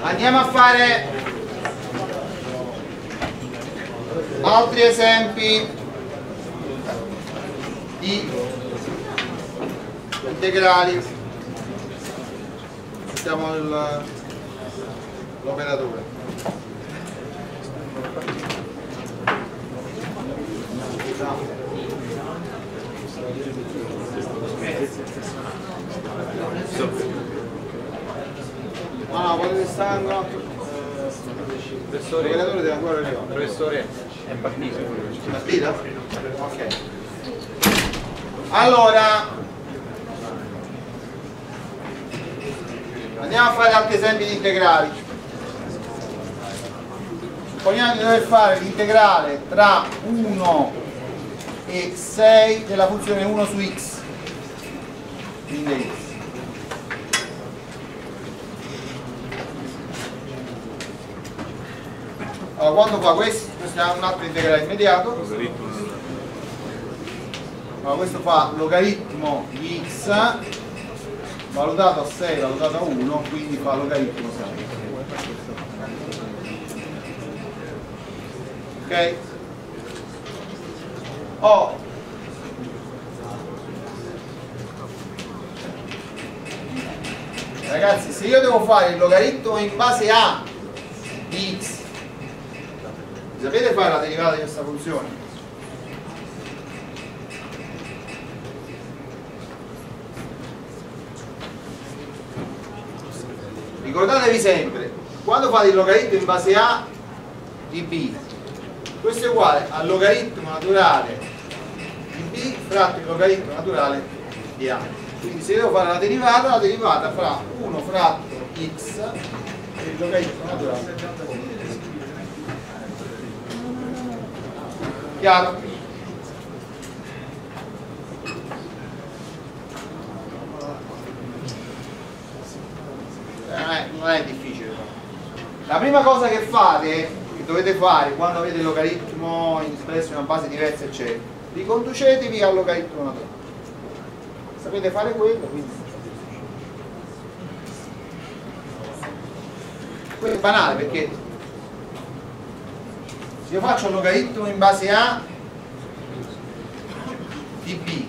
andiamo a fare altri esempi di integrali. Mettiamo l'operatore. No no quello che sta ancora l'operatore deve ancora arrivare Professore, è partito. Partita? Ok. Allora, andiamo a fare altri esempi di integrali. Supponiamo di dover fare l'integrale tra 1 e 6 della funzione 1 su x. Quindi Allora, quando fa questo, questo è un altro integrale immediato. Allora, questo fa logaritmo di x valutato a 6, valutato a 1, quindi fa logaritmo 6. Ok? Oh. Ragazzi, se io devo fare il logaritmo in base a Sapete fare la derivata di questa funzione? Ricordatevi sempre, quando fate il logaritmo in base a di b, questo è uguale al logaritmo naturale di b fratto il logaritmo naturale di a. Quindi se devo fare la derivata, la derivata fra 1 fratto x e il logaritmo naturale Chiaro? Non è, non è difficile. La prima cosa che fate, che dovete fare quando avete il logaritmo espresso in una base diversa, eccetera, riconducetevi al logaritmo naturale. Sapete fare quello, quindi. Quello è banale perché se io faccio un logaritmo in base a di b.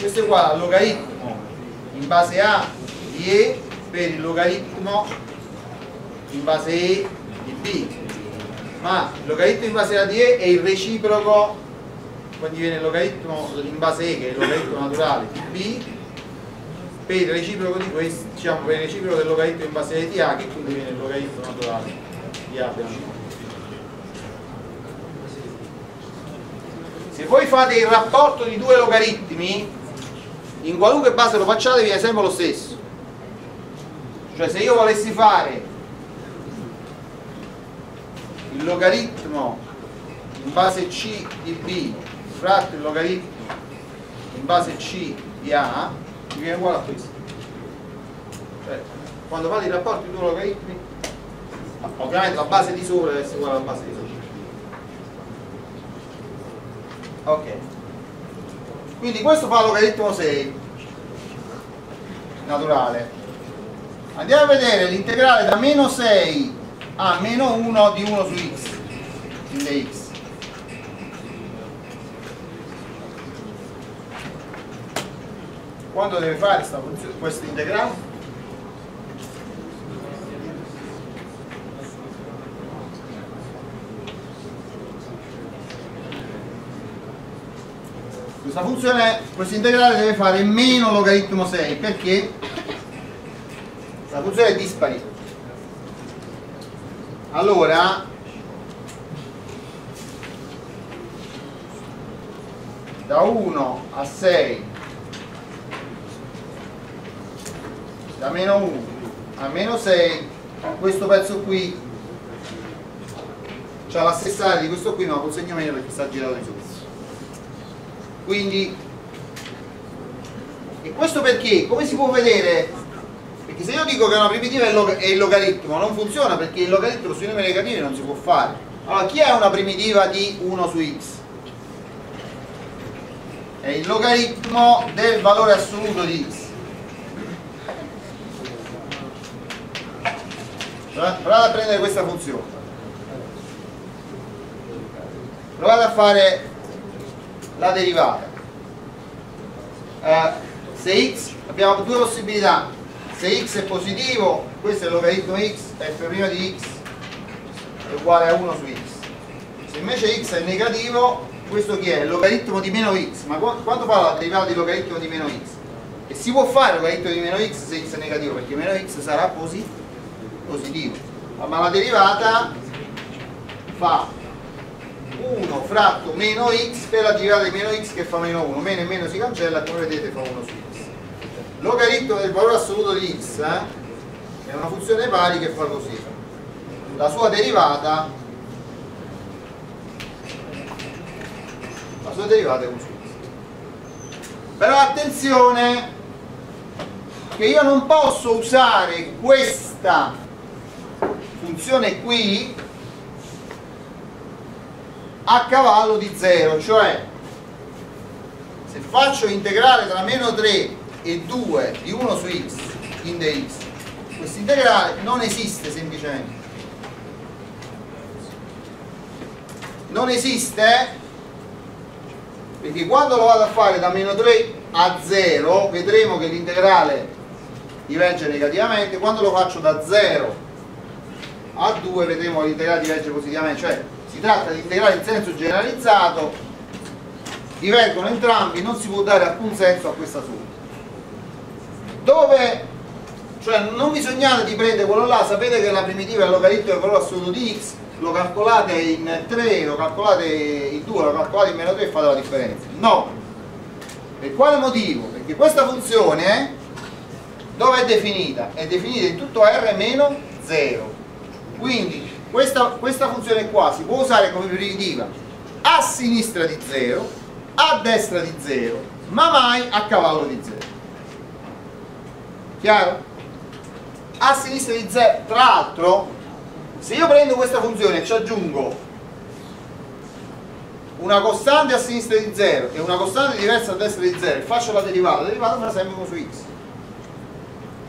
Questo è uguale al logaritmo in base a di e per il logaritmo in base e di b. Ma il logaritmo in base a di e è il reciproco quando viene il logaritmo in base e che è il logaritmo naturale di b. Per il reciproco di questo diciamo per il reciproco del logaritmo in base di a che quindi viene il logaritmo naturale di a per c Se voi fate il rapporto di due logaritmi, in qualunque base lo facciate viene sempre lo stesso. Cioè se io volessi fare il logaritmo in base C di B fratto il logaritmo in base C di A, mi viene uguale a questo. Cioè, quando fate il rapporto di due logaritmi, ovviamente la base di sopra deve essere uguale alla base di sopra. Ok. Quindi questo fa logaritmo 6 naturale. Andiamo a vedere l'integrale da meno 6 a meno 1 di 1 su x in x. Quando deve fare questo integrale? Questa funzione, questo integrale deve fare meno logaritmo 6 perché? La funzione è dispari. Allora da 1 a 6 da meno 1 a meno 6 questo pezzo qui ha la stessa area di questo qui ma con segno meno perché sta girato di sopra quindi e questo perché? come si può vedere? perché se io dico che una primitiva è il, log è il logaritmo non funziona perché il logaritmo sui numeri negativi non si può fare allora chi è una primitiva di 1 su x? è il logaritmo del valore assoluto di x provate a prendere questa funzione provate a fare la derivata. Eh, se x abbiamo due possibilità. Se x è positivo questo è il logaritmo x f' di x è uguale a 1 su x. Se invece x è negativo questo chi è? il logaritmo di meno x. Ma quanto fa la derivata di logaritmo di meno x? e si può fare il logaritmo di meno x se x è negativo perché meno x sarà posi positivo. Ma la derivata fa 1 fratto meno x per la derivata di meno x che fa meno 1 meno e meno si cancella come vedete fa 1 su x. Logaritmo del valore assoluto di x eh, è una funzione pari che fa così. La sua derivata la sua derivata è 1 su x. Però attenzione che io non posso usare questa funzione qui a cavallo di 0 cioè se faccio integrale tra meno 3 e 2 di 1 su x in dx questo integrale non esiste semplicemente. Non esiste perché quando lo vado a fare da meno 3 a 0 vedremo che l'integrale diverge negativamente quando lo faccio da 0 a 2 vedremo che l'integrale diverge positivamente cioè si tratta di integrale in senso generalizzato. Divergono entrambi non si può dare alcun senso a questa somma dove cioè non bisognate di prendere quello là? Sapete che la primitiva è logaritmo del valore assoluto di x lo calcolate in 3 lo calcolate in 2 lo calcolate in meno 3 e fate la differenza. No. Per quale motivo? perché questa funzione dove è definita? è definita in tutto r meno 0 quindi questa, questa funzione qua si può usare come primitiva. A sinistra di 0 a destra di 0 ma mai a cavallo di 0 chiaro? a sinistra di 0 tra l'altro se io prendo questa funzione e ci aggiungo una costante a sinistra di 0 e una costante diversa a destra di 0 e faccio la derivata, la derivata me la sempre su x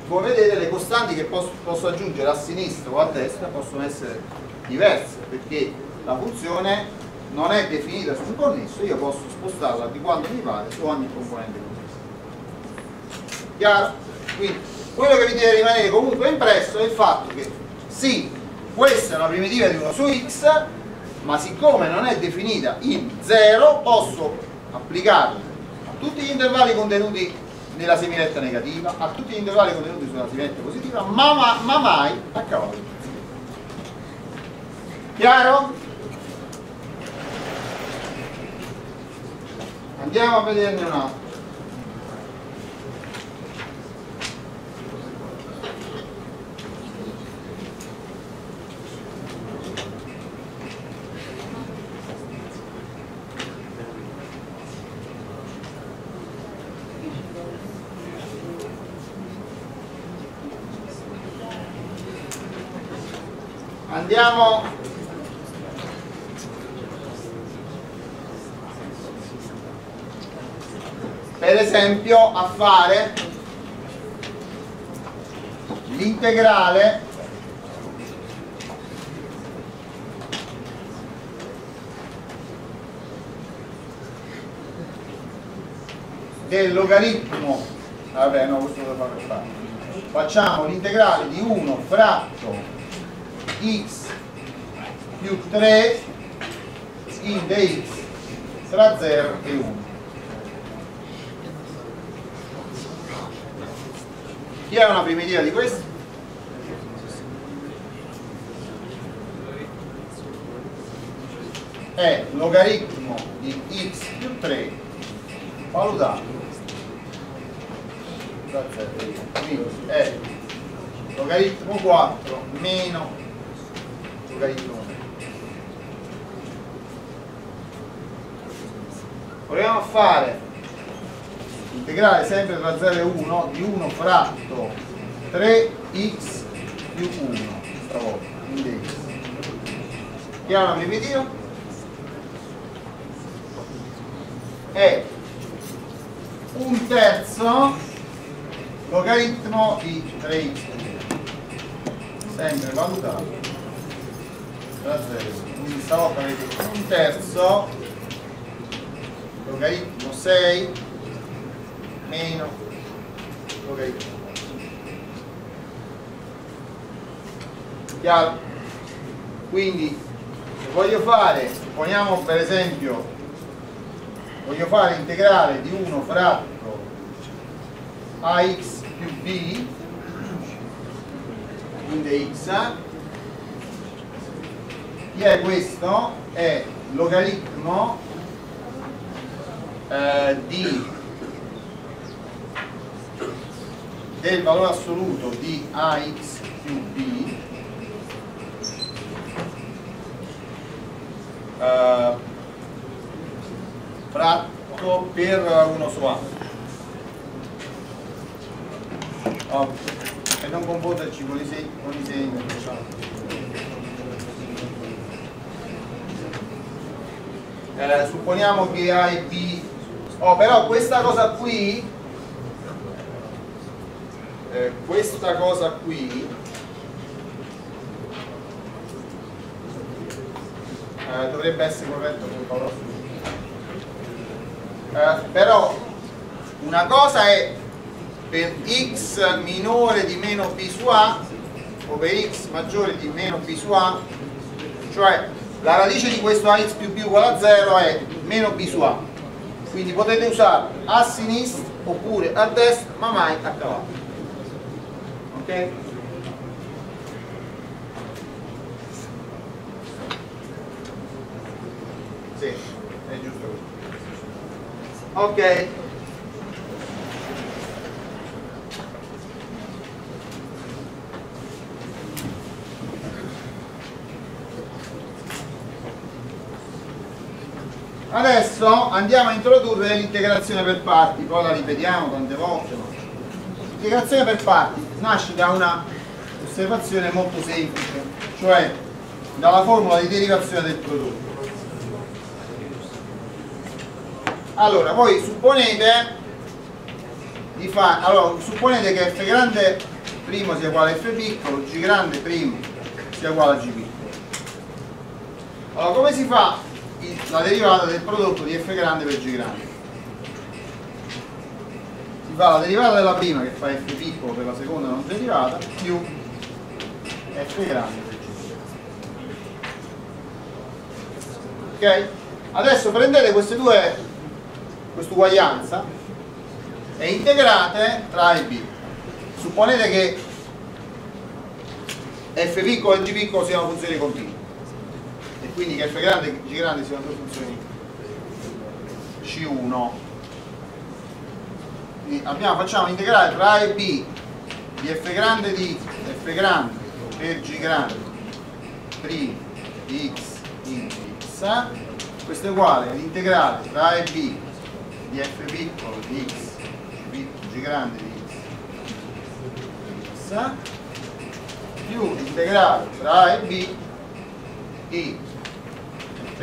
come vedete le costanti che posso, posso aggiungere a sinistra o a destra possono essere diverse perché la funzione non è definita su un connesso io posso spostarla di quanto mi pare su ogni componente connesso chiaro? quindi quello che vi deve rimanere comunque impresso è il fatto che sì, questa è una primitiva di 1 su x ma siccome non è definita in 0 posso applicarla a tutti gli intervalli contenuti nella semiretta negativa a tutti gli intervalli contenuti sulla semiretta positiva ma, ma, ma mai a cavallo chiaro? andiamo a vederne un altro andiamo. Per esempio a fare l'integrale del logaritmo. Vabbè no questo lo fare facciamo l'integrale di 1 fratto x più 3 in dx tra 0 e 1 chi è una primitiva di questo? è logaritmo di x più 3 valutato tra 0 1 quindi è logaritmo 4 meno logaritmo proviamo a fare integrale sempre tra 0 e 1 di 1 fratto 3x più 1 stavolta in dx chiaro la primitiva è un terzo logaritmo di 3x sempre valutato da 0 quindi stavolta avete un terzo. Logaritmo 6 meno. Logaritmo chiaro? quindi se voglio fare supponiamo per esempio voglio fare integrale di 1 fratto ax più b quindi x chi è questo? è logaritmo eh, di del valore assoluto di ax più b eh, fratto per 1 su a oh, e non confonderci con i segni, con i segni eh, supponiamo che A e B. Oh, però questa cosa qui eh, questa cosa qui eh, dovrebbe essere corretto con eh, però una cosa è per x minore di meno b su a o per x maggiore di meno b su a cioè la radice di questo ax più b uguale a 0 è meno b su a quindi potete usare a sinistra oppure a destra ma mai a cavallo ok? Sì, è giusto così. Ok. Adesso andiamo a introdurre l'integrazione per parti, poi la ripetiamo tante volte. L'integrazione per parti nasce da una osservazione molto semplice, cioè dalla formula di derivazione del prodotto. Allora, voi supponete di fare, allora, supponete che f grande primo sia uguale a f piccolo, g grande primo sia uguale a g piccolo. Allora, come si fa la derivata del prodotto di f grande per g grande? Si fa la derivata della prima che fa f piccolo per la seconda non derivata più f grande per g grande. Ok? Adesso prendete queste due questa uguaglianza e integrate tra A e B. Supponete che f piccolo e g piccolo siano funzioni continue e quindi che f grande e g grande siano due funzioni C1. Quindi abbiamo, facciamo integrare tra A e B di f grande di f grande per g grande. Primo di x in x. Questo è uguale all'integrale tra A e B di f piccolo di x g grande di x più l'integrale tra a e b di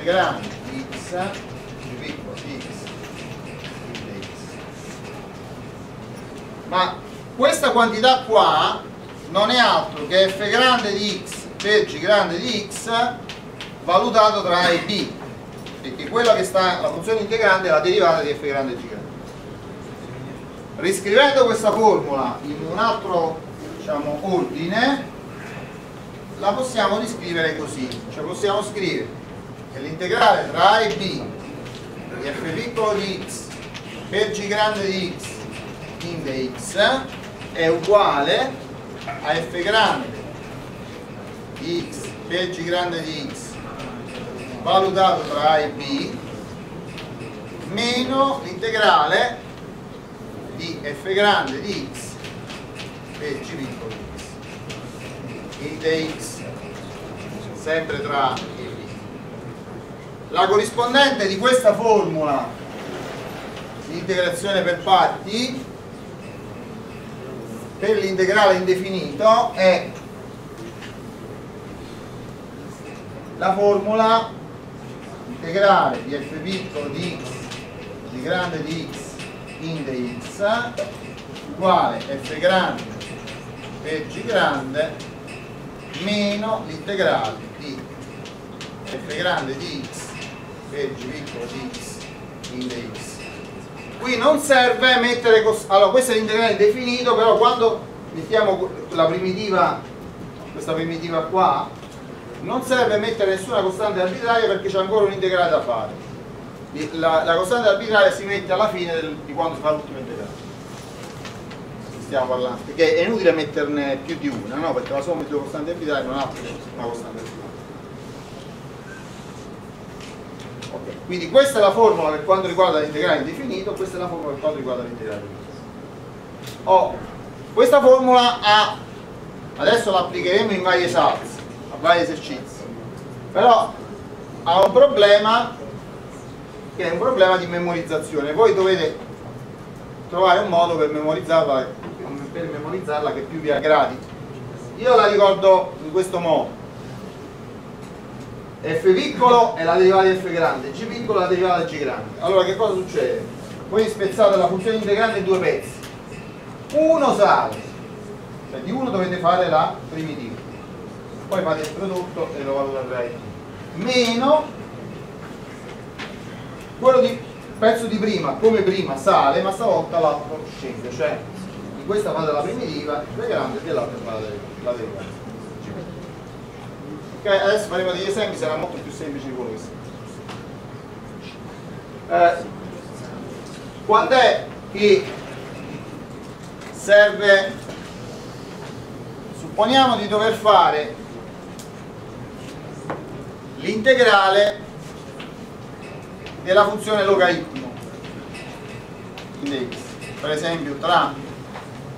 grande di x g piccolo di x di x ma questa quantità qua non è altro che f grande di x per g grande di x valutato tra a e b perché quella che sta, la funzione integrante è la derivata di f grande e g grande. Riscrivendo questa formula in un altro diciamo, ordine, la possiamo riscrivere così, cioè possiamo scrivere che l'integrale tra a e b di f piccolo di x per g grande di x in dx è uguale a f grande di x per g grande di x valutato tra A e B meno l'integrale di f grande di x per g piccolo di x in dx sempre tra A e la corrispondente di questa formula di integrazione per parti per l'integrale indefinito è la formula integrale di f piccolo di x di grande di x in dx uguale f grande per g grande meno l'integrale di f grande di g piccolo di x in dx qui non serve mettere allora questo è l'integrale definito però quando mettiamo la primitiva questa primitiva qua non serve mettere nessuna costante arbitraria perché c'è ancora un integrale da fare. La, la costante arbitraria si mette alla fine del- di quando si fa l'ultimo integrale. Stiamo parlando perché è inutile metterne più di una no? perché la somma di due costanti arbitrarie non ha una costante arbitraria Ok, quindi questa è la formula per quanto riguarda l'integrale indefinito questa è la formula per quanto riguarda l'integrale definito oh, questa formula ha adesso la applicheremo in vari esalzi a vari esercizi. Però ha un problema che è un problema di memorizzazione. Voi dovete trovare un modo per memorizzarla per memorizzarla che più vi aggradi. Io la ricordo in questo modo f piccolo è la derivata di f grande. G piccolo è la derivata di g grande. Allora che cosa succede? voi spezzate la funzione integrale in due pezzi. Uno sale. Cioè di uno dovete fare la primitiva. Poi fate il prodotto e lo valuterete meno quello di pezzo di prima come prima sale ma stavolta l'altro scende. Cioè in questa fate la primitiva f grande e dell'altra fate la derivata adesso faremo degli esempi sarà molto più semplice di questo eh, quando è che serve? Supponiamo di dover fare l'integrale della funzione logaritmo in x per esempio tra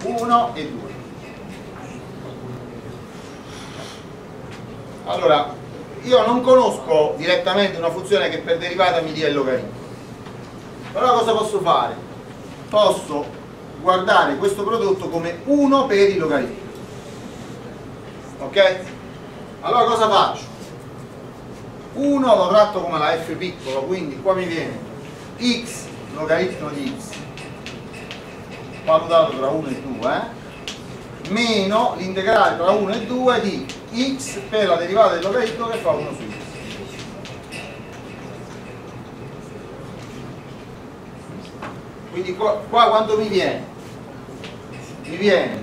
1 e 2 allora io non conosco direttamente una funzione che per derivata mi dia il logaritmo però cosa posso fare? posso guardare questo prodotto come 1 per il logaritmo ok? allora cosa faccio? 1 lo tratto come la f piccolo quindi qua mi viene x logaritmo di x valutato tra 1 e 2 eh? meno l'integrale tra 1 e 2 di x per la derivata del logaritmo che fa 1 su x. Quindi qua, qua quanto mi viene? mi viene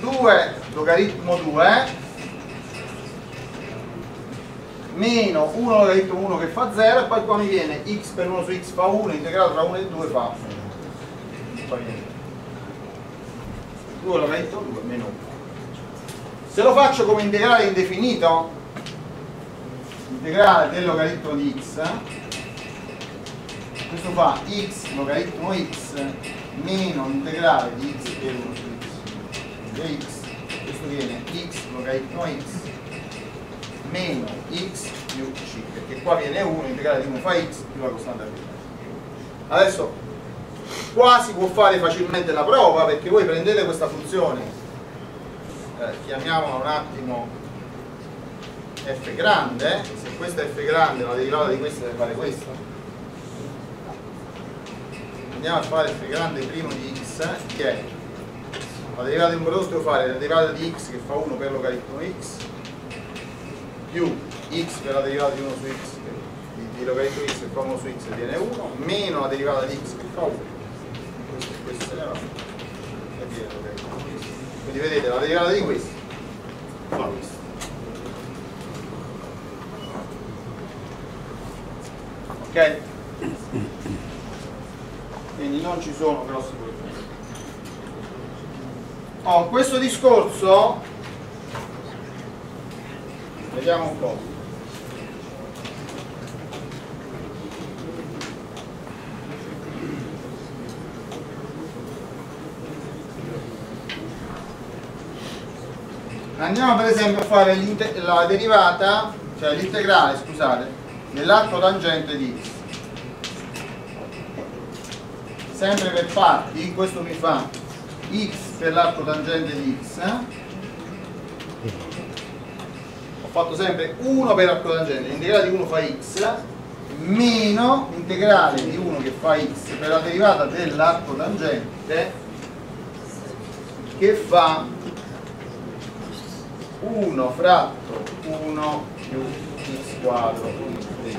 2 logaritmo 2 meno 1 logaritmo 1 che fa 0 e poi qua mi viene x per 1 su x fa 1 integrato tra 1 e 2 fa 1 2 logaritmo 2 meno 1 se lo faccio come integrale indefinito integrale del logaritmo di x questo fa x logaritmo x meno l'integrale di x per 1 su x. Questo viene x logaritmo x meno x più c perché qua viene 1 l'integrale di 1 fa x più la costante arbitraria adesso qua si può fare facilmente la prova perché voi prendete questa funzione eh, chiamiamola un attimo f grande. Se questa è f grande la derivata di questa deve fare questo. Andiamo a fare f grande primo di x che è la derivata di un prodotto devo fare la derivata di x che fa 1 per logaritmo x più x per la derivata di 1 su x di, di logaritmo x che fa 1 su x viene 1 meno la derivata di x che fa 1 questo, questo e viene logaritmo quindi vedete la derivata di questo fa questo. Ok? Quindi non ci sono grossi problemi. Oh, questo discorso vediamo un po' andiamo per esempio a fare la derivata cioè l'integrale scusate dell'arco tangente di x sempre per parti questo mi fa x per l'arco tangente di x. Ho fatto sempre 1 per l'arco tangente l'integrale di 1 fa x meno l'integrale di 1 che fa x per la derivata dell'arco tangente che fa 1 fratto 1 più x quadro dx.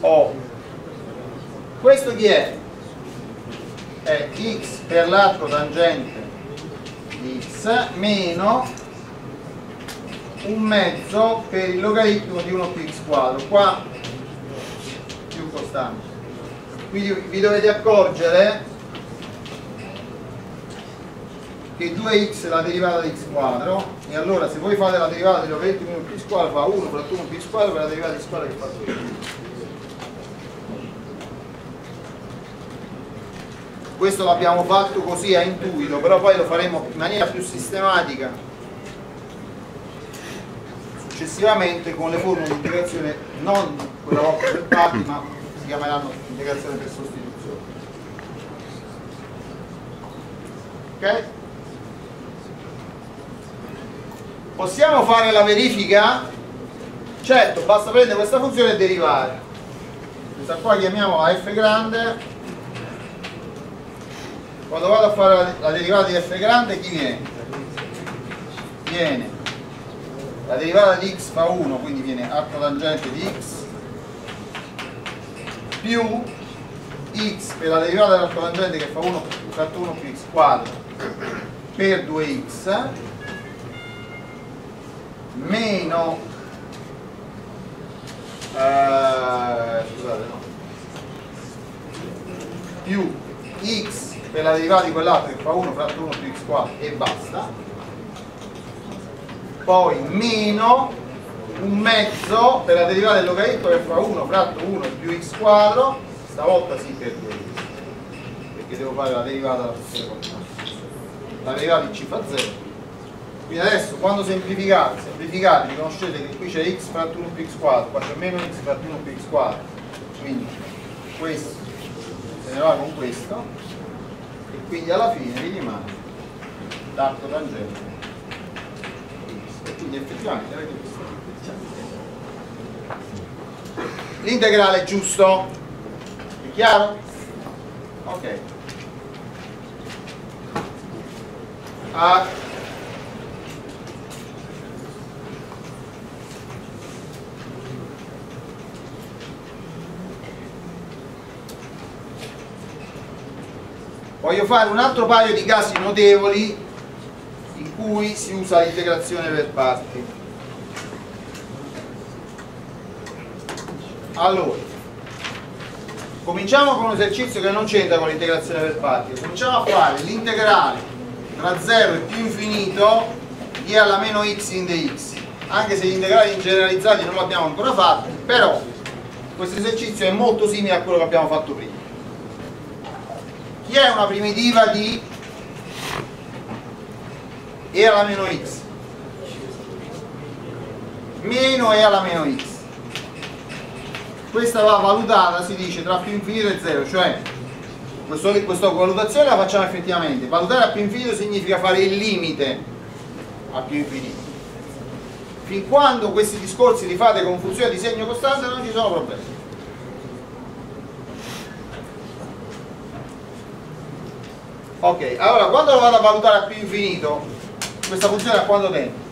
O questo chi è? È x per l'arco tangente di x meno un mezzo per il logaritmo di 1 più x quadro qua più costante quindi vi dovete accorgere che 2x è la derivata di x quadro e allora se voi fate la derivata logaritmo di 1 più x quadro fa 1 fratto 1 più x quadro per la derivata di x quadro che fa 2 questo l'abbiamo fatto così a intuito però poi lo faremo in maniera più sistematica successivamente con le formule di integrazione non quella volta per parti ma chiameranno integrazione per sostituzione ok? possiamo fare la verifica? certo basta prendere questa funzione e derivare questa qua chiamiamola f grande quando vado a fare la, derivata di f grande chi viene? viene la derivata di x fa 1 quindi viene arco tangente di x più x per la derivata dell'arco tangente che fa 1 fratto 1 più x quadro per 2x meno eh, scusate no. Più x per la derivata di quell'altro che fa 1 fratto 1 più x quadro e basta. Poi meno un mezzo per la derivata del logaritmo che fa 1 fratto 1 più x quadro. Stavolta sì per 2 perché devo fare la derivata della funzione la derivata di c fa 0 quindi adesso quando semplificate semplificate riconoscete che qui c'è x fratto 1 più x quadro qua c'è meno x fratto 1 più x quadro. Quindi questo se ne va con questo quindi alla fine vi rimane l'arco tangente e quindi effettivamente avete l'integrale è giusto? È chiaro? ok. Ah, voglio fare un altro paio di casi notevoli in cui si usa l'integrazione per parti allora cominciamo con un esercizio che non c'entra con l'integrazione per parti cominciamo a fare l'integrale tra 0 e più infinito di e alla meno x in dx anche se gli integrali generalizzati non l'abbiamo ancora fatto però questo esercizio è molto simile a quello che abbiamo fatto prima. Chi è una primitiva di e alla meno x? Meno e alla meno x questa va valutata si dice tra più infinito e 0 cioè questo, questa valutazione la facciamo effettivamente. Valutare a più infinito significa fare il limite a più infinito. Fin quando questi discorsi li fate con funzione di segno costante non ci sono problemi. Ok allora quando lo vado a valutare a più infinito questa funzione a quanto tende?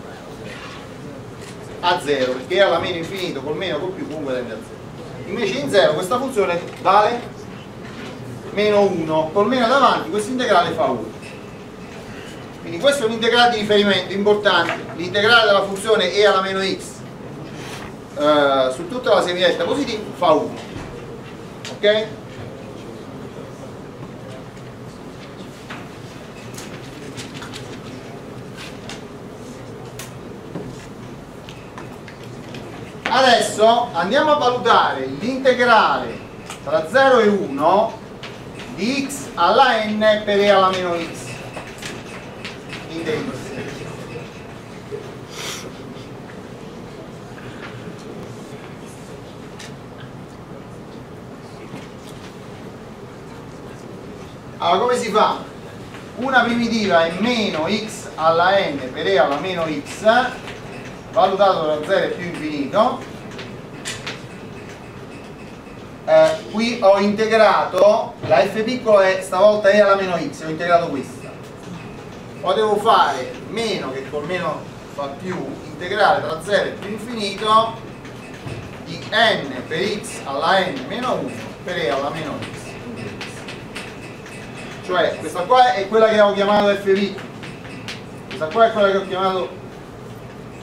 a 0 perché alla meno infinito col meno col più comunque tende a 0 invece in 0 questa funzione vale meno 1 col meno davanti questo integrale fa 1 quindi questo è un integrale di riferimento importante. L'integrale della funzione e alla meno x eh, su tutta la semiretta positiva fa 1 ok? Adesso andiamo a valutare l'integrale tra 0 e 1 di x alla n per e alla meno x in allora come si fa? una primitiva è meno x alla n per e alla meno x valutato da 0 più infinito. Eh, qui ho integrato la f piccolo è stavolta e alla meno x ho integrato questa. Potevo fare meno che con meno fa più integrare tra 0 e più infinito di n per x alla n meno 1 per e alla meno x. Cioè questa qua è quella che ho chiamato f piccolo questa qua è quella che ho chiamato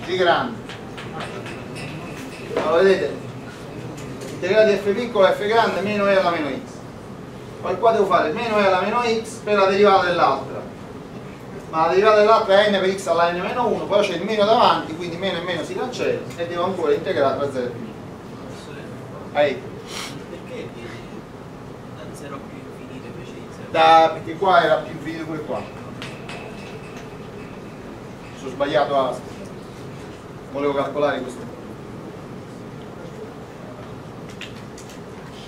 g grande. Allora vedete integrale di f piccolo f grande meno e alla meno x. Poi qua devo fare meno e alla meno x per la derivata dell'altra. Ma la derivata dell'altra è n per x alla n meno 1 poi c'è il meno davanti quindi meno e meno si cancella e devo ancora integrare tra 0 e più Ehi. Perché da 0 a più infinito invece di 0? da, perché qua era più infinito pure qua. Sono sbagliato a volevo calcolare questo.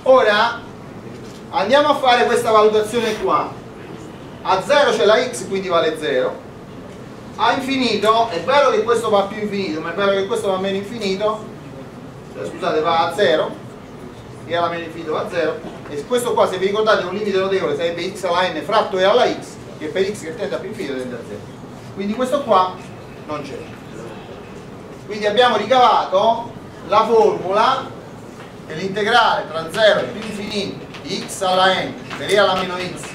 Ora andiamo a fare questa valutazione qua. A 0 c'è la x quindi vale 0 a infinito è vero che questo va più infinito ma è vero che questo va meno infinito? Cioè, scusate va a 0 e alla meno infinito va a 0 e questo qua se vi ricordate un limite notevole sarebbe x alla n fratto e alla x che per x che tende a più infinito tende a 0 quindi questo qua non c'è quindi abbiamo ricavato la formula dell'integrale tra 0 e più infinito di x alla n per e alla meno x.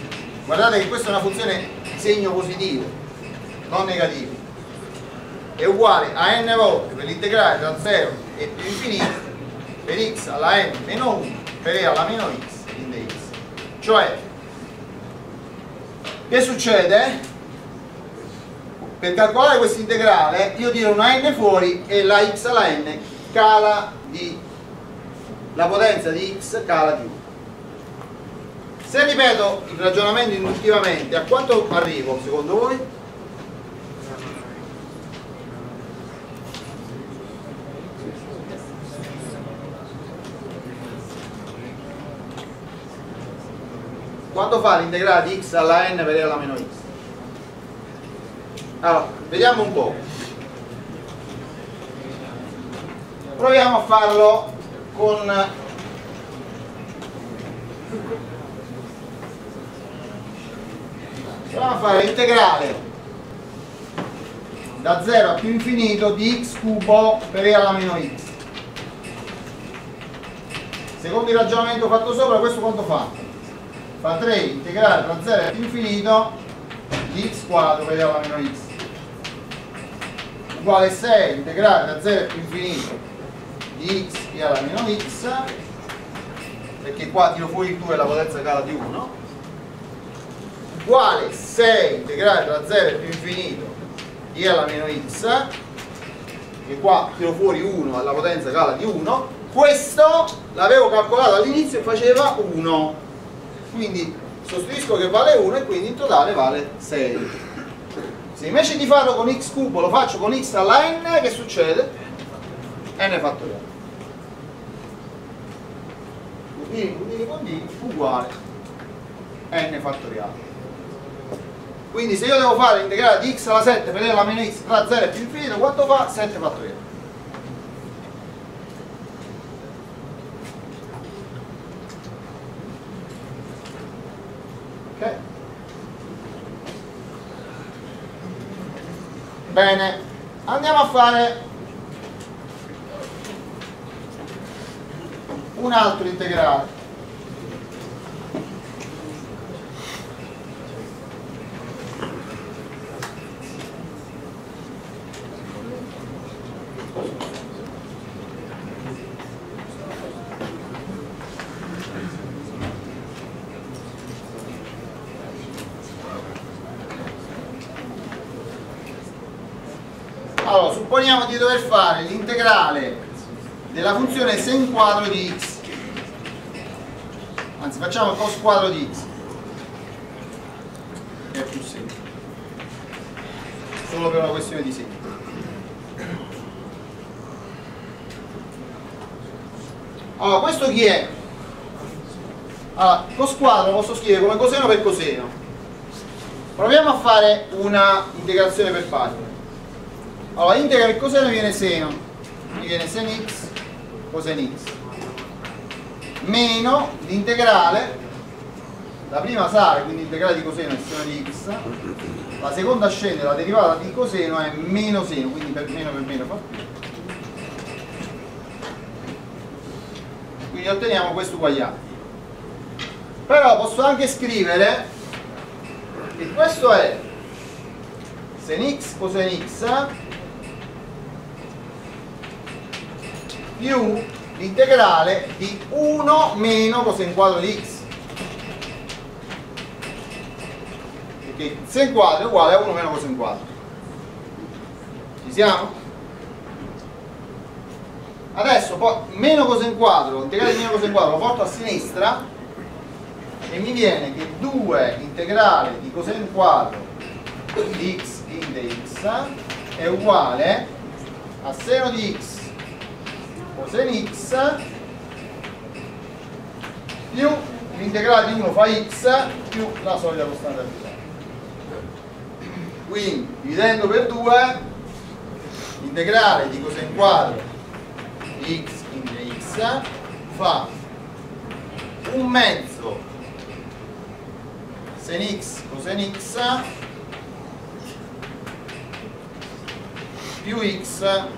Guardate che questa è una funzione di segno positivo non negativo. È uguale a n volte per l'integrale tra 0 e più infinito per x alla n meno 1 per e alla meno x in dx cioè che succede? Per calcolare questo integrale io tiro una n fuori e la x alla n cala di la potenza di x cala di 1 se ripeto il ragionamento induttivamente a quanto arrivo secondo voi? quanto fa l'integrale di x alla n per alla meno x? Allora, vediamo un po' proviamo a farlo con proviamo a fare l'integrale. Da 0 a più infinito di x cubo per e alla meno x. Secondo il ragionamento fatto sopra questo quanto fa? fa 3 integrale tra 0 e più infinito di x quadro per e alla meno x uguale 6 integrale da 0 a più infinito di x e alla meno x perché qua tiro fuori il 2 e la potenza cala di 1 uguale 6 integrale tra 0 e più infinito di alla meno x che qua tiro fuori 1 e la potenza cala di 1 questo l'avevo calcolato all'inizio e faceva 1 quindi sostituisco che vale 1 e quindi in totale vale 6 se invece di farlo con x cubo lo faccio con x alla n che succede? n fattoriale putini putini con d uguale n fattoriale quindi se io devo fare l'integrale di x alla 7 per alla meno x tra 0 e più infinito quanto fa? 7 fattoriale ok bene. Andiamo a fare un altro integrale allora supponiamo di dover fare l'integrale della funzione sen quadro di x. Anzi facciamo cos quadro di x. È più semplice. Solo per una questione di segno allora questo chi è? allora cos quadro posso scrivere come coseno per coseno. Proviamo a fare una integrazione per parti allora integra per coseno viene seno. Mi viene sen x cosen x. Meno l'integrale. La prima sale quindi l'integrale di coseno è seno di x. La seconda scende la derivata di coseno è meno seno quindi per meno per meno fa più. Quindi otteniamo questo uguagliante però posso anche scrivere che questo è sen x coseno x più l'integrale di 1 meno coseno quadro di x perché sen quadro è uguale a 1 meno coseno quadro ci siamo? adesso meno coseno quadro integrale di meno coseno quadro lo porto a sinistra e mi viene che 2 integrale di coseno quadro di x in dx è uguale a seno di x coseno x più l'integrale di 1 fa x più la solita costante arbitraria quindi dividendo per 2 l'integrale di coseno quadro di x in dx fa un mezzo sen x coseno x più x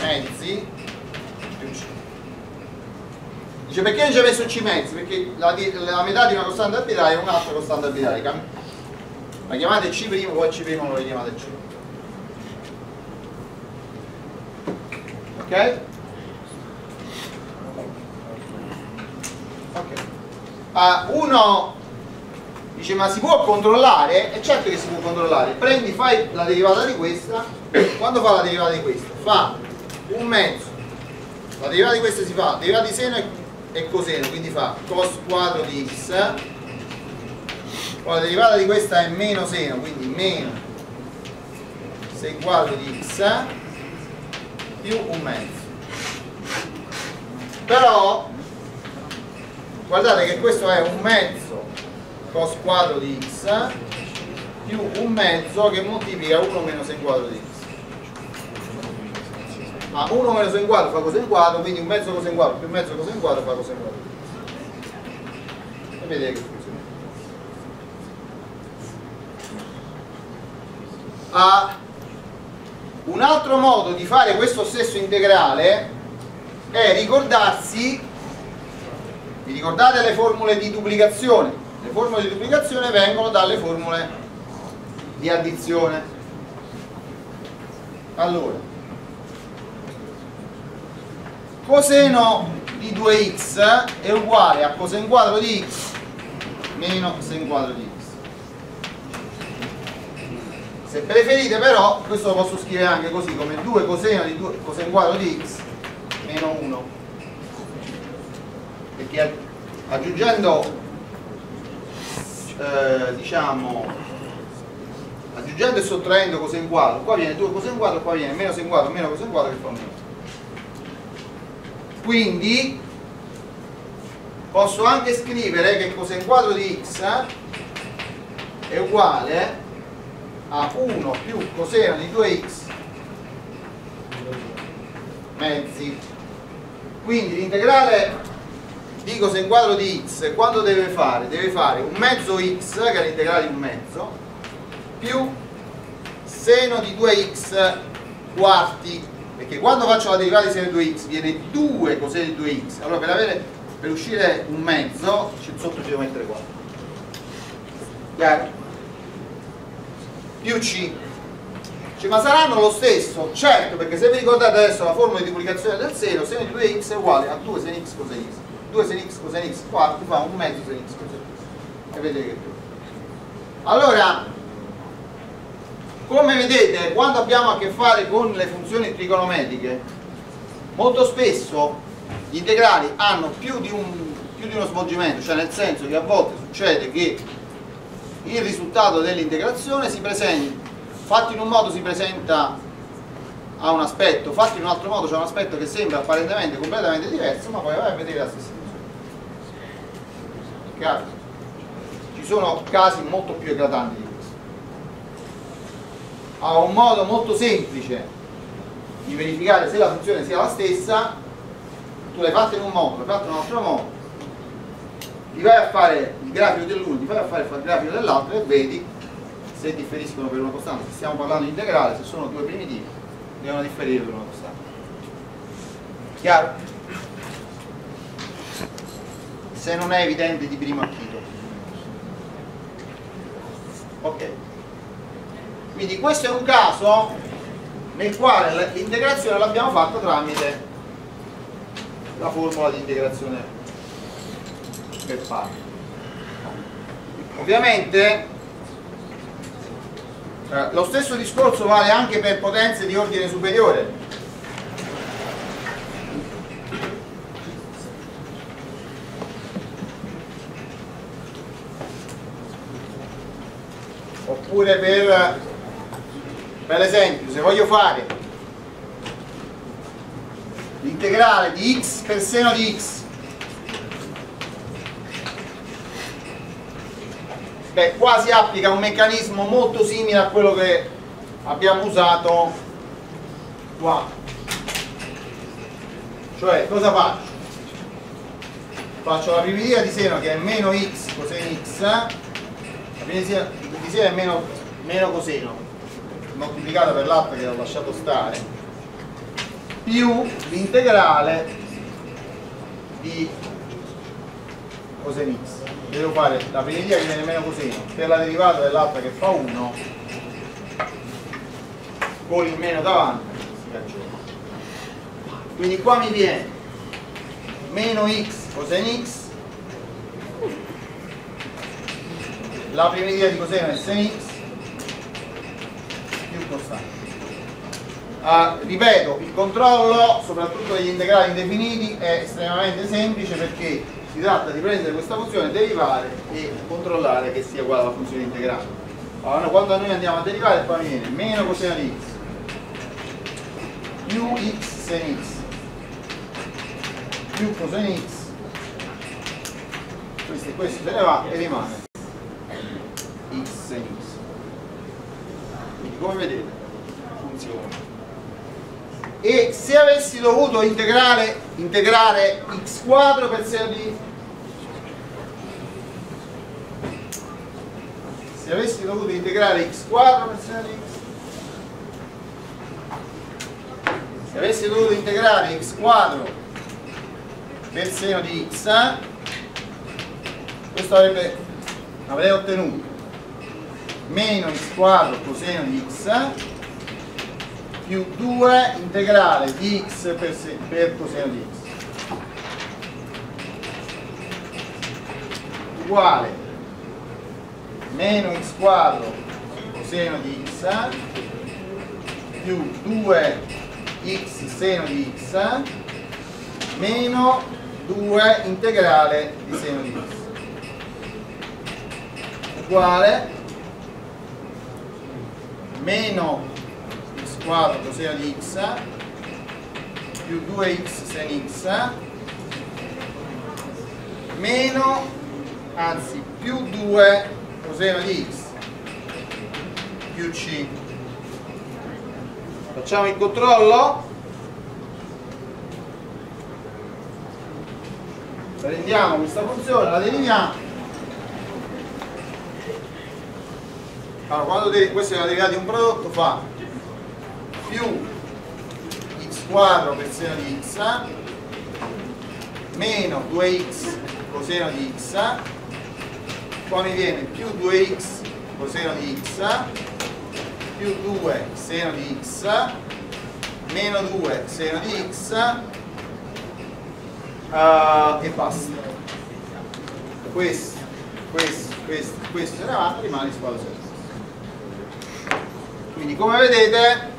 mezzi più c dice perché non ci ha messo c mezzi? perché la, la metà di una costante arbitraria è un'altra costante arbitraria la chiamate c poi c non la chiamate c ok? ok Ah, uno dice ma si può controllare? e certo che si può controllare prendi, fai la derivata di questa quando fa la derivata di questa? fa un mezzo la derivata di questa si fa derivata di seno e, e coseno quindi fa cos quadro di x. La derivata di questa è meno seno quindi meno sen quadro di x più un mezzo. Però guardate che questo è un mezzo cos quadro di x più un mezzo che moltiplica 1 meno sen quadro di x ma 1 meno sen quadro fa coseno quadro quindi un mezzo coseno quadro più mezzo coseno quadro fa coseno quadro e vedete che funziona Ah, un altro modo di fare questo stesso integrale è ricordarsi vi ricordate le formule di duplicazione? Le formule di duplicazione vengono dalle formule di addizione. Allora, coseno di 2x è uguale a coseno quadro di x meno sen quadro di x. Se preferite però, questo lo posso scrivere anche così, come 2 coseno di 2 coseno quadro di x meno 1 perché aggiungendo eh, diciamo aggiungendo e sottraendo coseno quadro qua viene 2 coseno quadro qua viene meno sen quadro meno coseno quadro che fa 1 quindi posso anche scrivere che coseno quadro di x è uguale a 1 più coseno di 2x mezzi quindi l'integrale di coseno quadro di x quando deve fare? deve fare un mezzo x che è l'integrale di un mezzo più seno di 2x quarti perché quando faccio la derivata di seno di 2x viene 2 coseno di 2x allora per, avere, per uscire un mezzo sotto ci devo mettere 4 chiaro? più c. Cioè, ma saranno lo stesso? Certo perché se vi ricordate adesso la formula di duplicazione del seno seno di 2x è uguale a 2 sen x coseno x. 2 sen x coseno x quarti fa un mezzo sen x coseno x. E vedete che più? Allora come vedete quando abbiamo a che fare con le funzioni trigonometriche molto spesso gli integrali hanno più di, un, più di uno svolgimento cioè nel senso che a volte succede che il risultato dell'integrazione si presenta fatto in un modo si presenta a un aspetto fatto in un altro modo c'è un aspetto che sembra apparentemente completamente diverso ma poi vai a vedere la stessa cosa. Ci sono casi molto più eclatanti ha un modo molto semplice di verificare se la funzione sia la stessa tu l'hai fatto in un modo, l'hai fatto in un altro modo, ti vai a fare il grafico dell'uno, ti vai a fare il grafico dell'altro e vedi se differiscono per una costante. Se stiamo parlando di integrale, se sono due primitivi, devono differire per una costante. Chiaro? Se non è evidente di primo acchito. Ok. Quindi questo è un caso nel quale l'integrazione l'abbiamo fatta tramite la formula di integrazione per parti. Ovviamente eh, lo stesso discorso vale anche per potenze di ordine superiore. Oppure per, per esempio, se voglio fare l'integrale di x per seno di x. Beh qua si applica un meccanismo molto simile a quello che abbiamo usato qua. Cioè cosa faccio? faccio la primitiva di seno che è meno x coseno x la primitiva di seno è meno, meno coseno moltiplicata per l'altra che ho lasciato stare più l'integrale di coseno x devo fare la primitiva che viene meno coseno per la derivata dell'altra che fa 1 con il meno davanti si cancella quindi qua mi viene meno x coseno x la primitiva di coseno è sen x costante Uh, ripeto, il controllo, soprattutto degli integrali indefiniti, è estremamente semplice perché si tratta di prendere questa funzione, derivare e controllare che sia uguale alla funzione integrale. Allora, quando noi andiamo a derivare, poi viene meno coseno di x più x sen x più coseno x questo e questo se ne va e rimane x sen x. Quindi come vedete e se avessi dovuto integrare, integrare x quadro per seno di se avessi dovuto integrare x quadro per seno di x se avessi dovuto integrare x quadro per seno di x questo avrebbe avrei ottenuto meno x quadro coseno di x più 2 integrale di x per, se, per coseno di x. Uguale meno x quadro coseno di x più 2x seno di x meno 2 integrale di seno di x. Uguale meno quadro coseno di x più 2x sen x meno anzi più 2 coseno di x più c. Facciamo il controllo? Prendiamo questa funzione la deriviamo allora quando questa è la derivata di un prodotto fa più x quadro per seno di x meno 2x coseno di x qua mi viene più 2x coseno di x più 2 seno di x meno 2 seno di x uh, e basta. Questo questo questo questo ne va rimane squadro quindi come vedete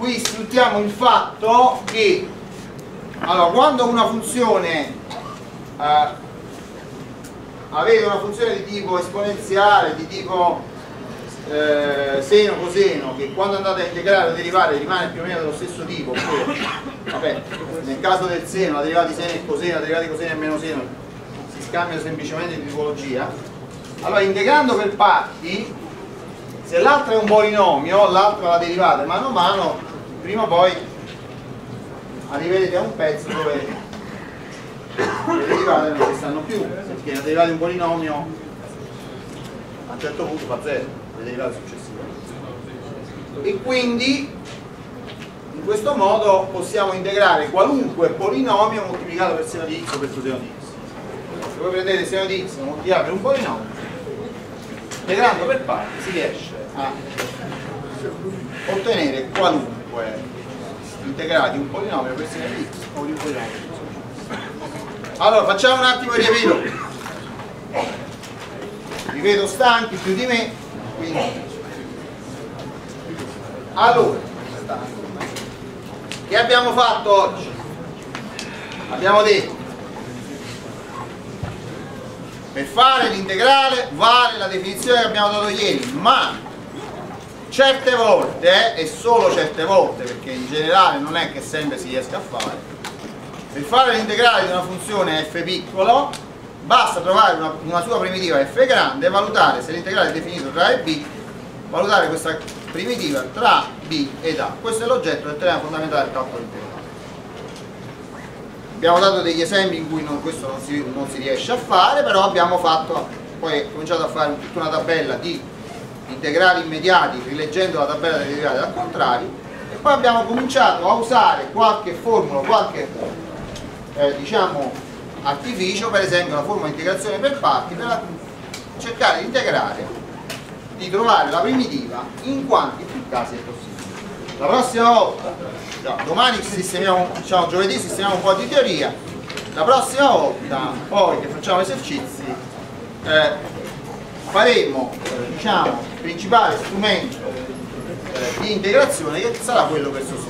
qui sfruttiamo il fatto che allora, quando una funzione eh, avete una funzione di tipo esponenziale, di tipo eh, seno, coseno, che quando andate a integrare o derivare rimane più o meno dello stesso tipo, oppure, vabbè, nel caso del seno, la derivata di seno e coseno, la derivata di coseno e meno seno si scambiano semplicemente di tipologia, allora integrando per parti, se l'altra è un polinomio, l'altra la derivata, mano a mano prima o poi arriverete a un pezzo dove le derivate non ci stanno più, perché la derivata di un polinomio a un certo punto fa 0, le derivate successive. E quindi in questo modo possiamo integrare qualunque polinomio moltiplicato per seno di x o per coseno di x. Se voi prendete seno di x moltiplicato per un polinomio, integrando per parti si riesce a ottenere qualunque integrale di un polinomio per di x o di un polinomio. Allora facciamo un attimo il riepilogo. Vi vedo stanchi più di me, quindi allora che abbiamo fatto oggi? Abbiamo detto per fare l'integrale vale la definizione che abbiamo dato ieri, ma certe volte, eh, e solo certe volte, perché in generale non è che sempre si riesca a fare, per fare l'integrale di una funzione f piccolo basta trovare una, una sua primitiva f grande e valutare se l'integrale è definito tra a e b, valutare questa primitiva tra b ed a. Questo è l'oggetto del teorema fondamentale del calcolo integrale. Abbiamo dato degli esempi in cui non, questo non si, non si, riesce a fare, però abbiamo fatto, poi cominciato a fare tutta una tabella di integrali immediati rileggendo la tabella delle derivate al contrario e poi abbiamo cominciato a usare qualche formula, qualche eh, diciamo artificio, per esempio la formula di integrazione per parti, per cercare di integrare di trovare la primitiva in quanti più casi è possibile. La prossima volta, domani sistemiamo, diciamo giovedì sistemiamo un po' di teoria, la prossima volta poi che facciamo esercizi eh, faremo diciamo, il principale strumento eh, di integrazione che sarà quello per sostituire.